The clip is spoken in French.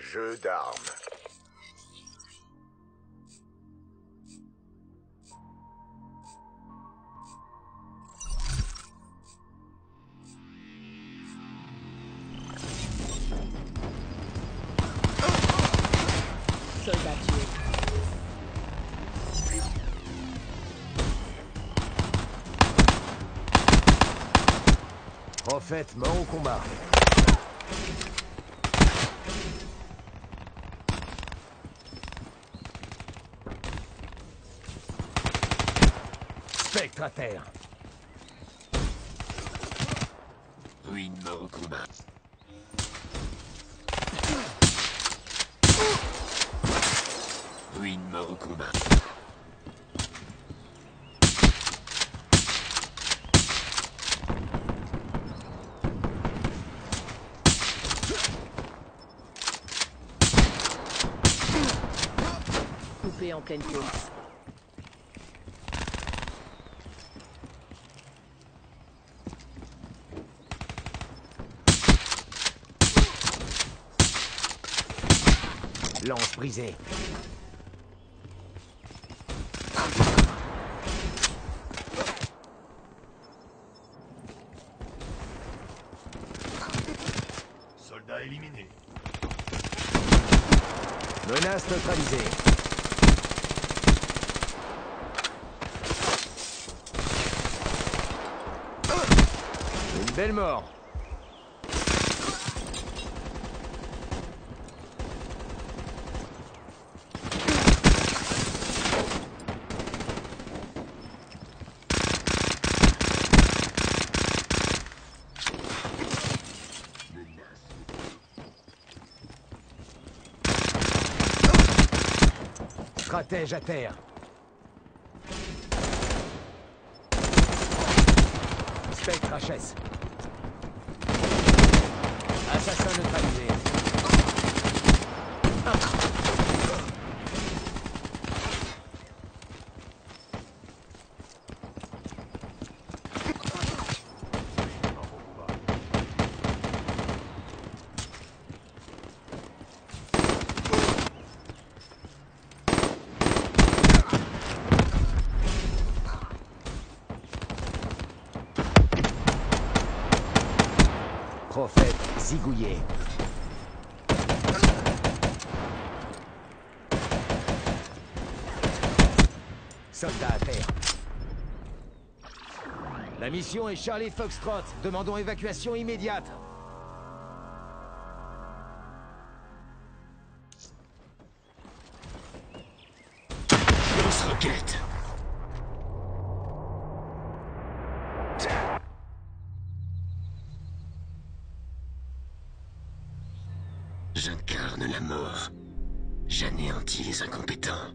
Jeu d'armes. Prophète mort au combat. Spectre à terre. Ruine mort au combat. Ruine mort au combat. Coupé en pleine course. Lance brisée. Soldat éliminé. Menace neutralisée. Une belle mort. Stratège à terre. Spectre HS. Prophète zigouillé. Soldat à terre. La mission est Charlie Foxtrot. Demandons évacuation immédiate. Lance-roquette. J'incarne la mort. J'anéantis les incompétents.